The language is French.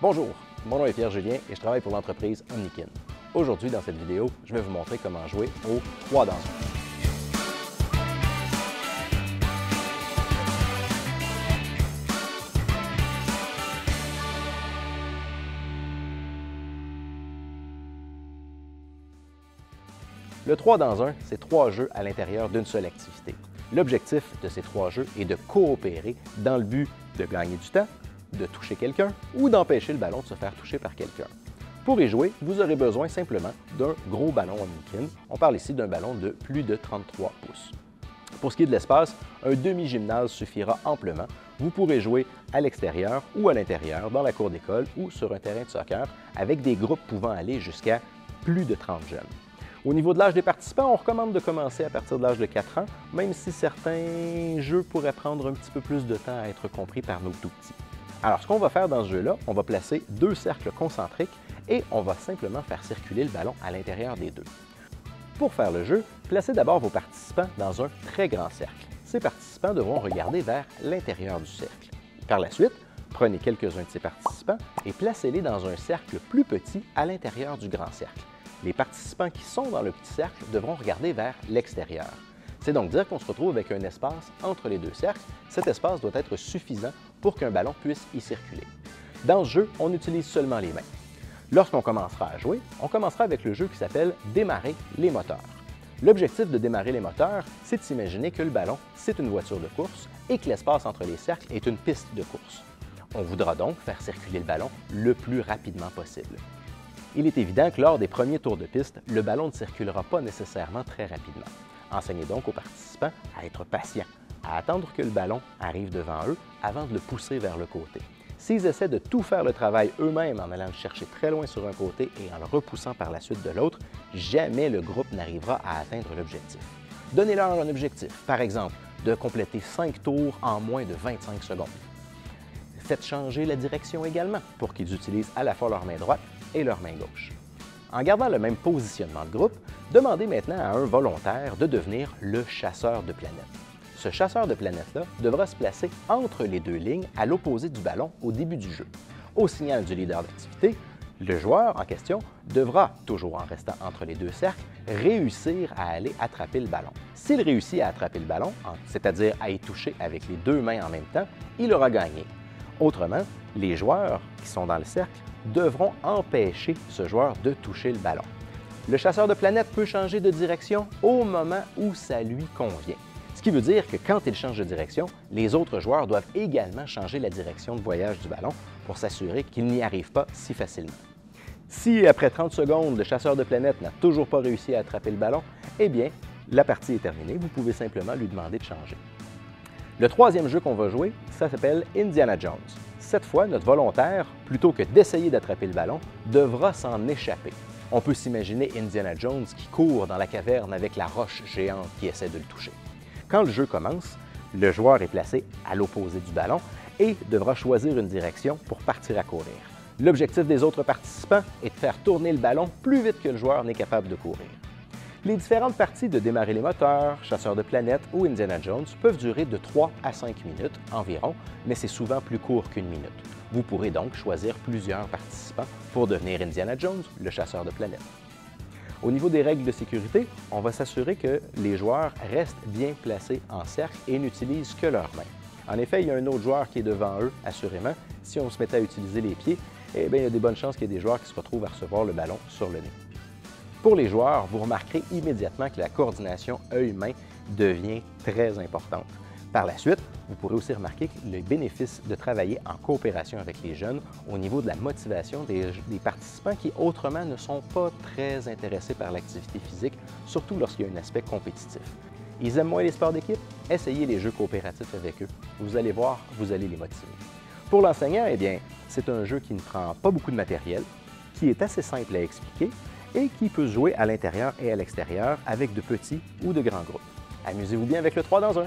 Bonjour, mon nom est Pierre Julien et je travaille pour l'entreprise Omnikin. Aujourd'hui, dans cette vidéo, je vais vous montrer comment jouer au 3 dans 1. Le 3 dans 1, c'est trois jeux à l'intérieur d'une seule activité. L'objectif de ces trois jeux est de coopérer dans le but de gagner du temps, de toucher quelqu'un ou d'empêcher le ballon de se faire toucher par quelqu'un. Pour y jouer, vous aurez besoin simplement d'un gros ballon Omnikin. On parle ici d'un ballon de plus de 33 pouces. Pour ce qui est de l'espace, un demi-gymnase suffira amplement. Vous pourrez jouer à l'extérieur ou à l'intérieur, dans la cour d'école ou sur un terrain de soccer, avec des groupes pouvant aller jusqu'à plus de 30 jeunes. Au niveau de l'âge des participants, on recommande de commencer à partir de l'âge de 4 ans, même si certains jeux pourraient prendre un petit peu plus de temps à être compris par nos tout petits. Alors, ce qu'on va faire dans ce jeu-là, on va placer deux cercles concentriques et on va simplement faire circuler le ballon à l'intérieur des deux. Pour faire le jeu, placez d'abord vos participants dans un très grand cercle. Ces participants devront regarder vers l'intérieur du cercle. Par la suite, prenez quelques-uns de ces participants et placez-les dans un cercle plus petit à l'intérieur du grand cercle. Les participants qui sont dans le petit cercle devront regarder vers l'extérieur. C'est donc dire qu'on se retrouve avec un espace entre les deux cercles. Cet espace doit être suffisant pour qu'un ballon puisse y circuler. Dans ce jeu, on utilise seulement les mains. Lorsqu'on commencera à jouer, on commencera avec le jeu qui s'appelle Démarrer les moteurs. L'objectif de démarrer les moteurs, c'est de s'imaginer que le ballon, c'est une voiture de course et que l'espace entre les cercles est une piste de course. On voudra donc faire circuler le ballon le plus rapidement possible. Il est évident que lors des premiers tours de piste, le ballon ne circulera pas nécessairement très rapidement. Enseignez donc aux participants à être patients, à attendre que le ballon arrive devant eux avant de le pousser vers le côté. S'ils essaient de tout faire le travail eux-mêmes en allant le chercher très loin sur un côté et en le repoussant par la suite de l'autre, jamais le groupe n'arrivera à atteindre l'objectif. Donnez-leur un objectif, par exemple, de compléter 5 tours en moins de 25 secondes. Faites changer la direction également pour qu'ils utilisent à la fois leur main droite et leur main gauche. En gardant le même positionnement de groupe, demandez maintenant à un volontaire de devenir le chasseur de planètes. Ce chasseur de planètes-là devra se placer entre les deux lignes à l'opposé du ballon au début du jeu. Au signal du leader d'activité, le joueur en question devra, toujours en restant entre les deux cercles, réussir à aller attraper le ballon. S'il réussit à attraper le ballon, c'est-à-dire à y toucher avec les deux mains en même temps, il aura gagné. Autrement, les joueurs qui sont dans le cercle devront empêcher ce joueur de toucher le ballon. Le chasseur de planètes peut changer de direction au moment où ça lui convient. Ce qui veut dire que quand il change de direction, les autres joueurs doivent également changer la direction de voyage du ballon pour s'assurer qu'il n'y arrive pas si facilement. Si après 30 secondes, le chasseur de planètes n'a toujours pas réussi à attraper le ballon, eh bien, la partie est terminée. Vous pouvez simplement lui demander de changer. Le troisième jeu qu'on va jouer, ça s'appelle Indiana Jones. Cette fois, notre volontaire, plutôt que d'essayer d'attraper le ballon, devra s'en échapper. On peut s'imaginer Indiana Jones qui court dans la caverne avec la roche géante qui essaie de le toucher. Quand le jeu commence, le joueur est placé à l'opposé du ballon et devra choisir une direction pour partir à courir. L'objectif des autres participants est de faire tourner le ballon plus vite que le joueur n'est capable de courir. Les différentes parties de démarrer les moteurs, chasseur de planètes ou Indiana Jones peuvent durer de 3 à 5 minutes environ, mais c'est souvent plus court qu'une minute. Vous pourrez donc choisir plusieurs participants pour devenir Indiana Jones, le chasseur de planètes. Au niveau des règles de sécurité, on va s'assurer que les joueurs restent bien placés en cercle et n'utilisent que leurs mains. En effet, il y a un autre joueur qui est devant eux, assurément. Si on se mettait à utiliser les pieds, eh bien, il y a des bonnes chances qu'il y ait des joueurs qui se retrouvent à recevoir le ballon sur le nez. Pour les joueurs, vous remarquerez immédiatement que la coordination œil-main devient très importante. Par la suite, vous pourrez aussi remarquer les bénéfices de travailler en coopération avec les jeunes au niveau de la motivation des, participants qui autrement ne sont pas très intéressés par l'activité physique, surtout lorsqu'il y a un aspect compétitif. Ils aiment moins les sports d'équipe? Essayez les jeux coopératifs avec eux. Vous allez voir, vous allez les motiver. Pour l'enseignant, eh bien, c'est un jeu qui ne prend pas beaucoup de matériel, qui est assez simple à expliquer et qui peut jouer à l'intérieur et à l'extérieur avec de petits ou de grands groupes. Amusez-vous bien avec le 3 dans 1.